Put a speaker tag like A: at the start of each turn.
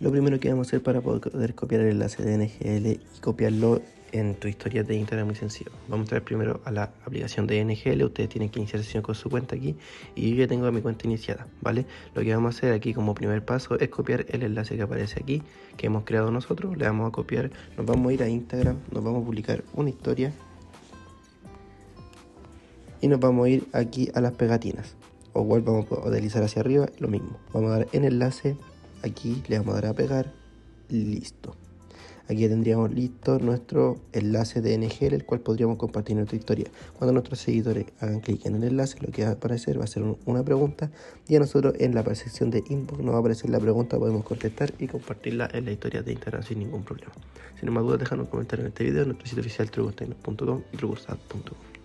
A: Lo primero que vamos a hacer para poder copiar el enlace de NGL y copiarlo en tu historia de Instagram muy sencillo. Vamos a entrar primero a la aplicación de NGL. Ustedes tienen que iniciar sesión con su cuenta aquí y yo ya tengo mi cuenta iniciada, ¿vale? Lo que vamos a hacer aquí como primer paso es copiar el enlace que aparece aquí que hemos creado nosotros. Le vamos a copiar, nos vamos a ir a Instagram, nos vamos a publicar una historia y nos vamos a ir aquí a las pegatinas. O igual vamos a deslizar hacia arriba, lo mismo. Vamos a dar en enlace aquí le vamos a dar a pegar, listo. Aquí tendríamos listo nuestro enlace de NGL, el cual podríamos compartir nuestra historia. Cuando nuestros seguidores hagan clic en el enlace, lo que va a aparecer va a ser una pregunta y a nosotros en la sección de inbox nos va a aparecer la pregunta, podemos contestar y compartirla en la historia de Instagram sin ningún problema. Si no más dudas, déjanos un comentario en este video en nuestro sitio oficial trucostein.com y trucosat.com.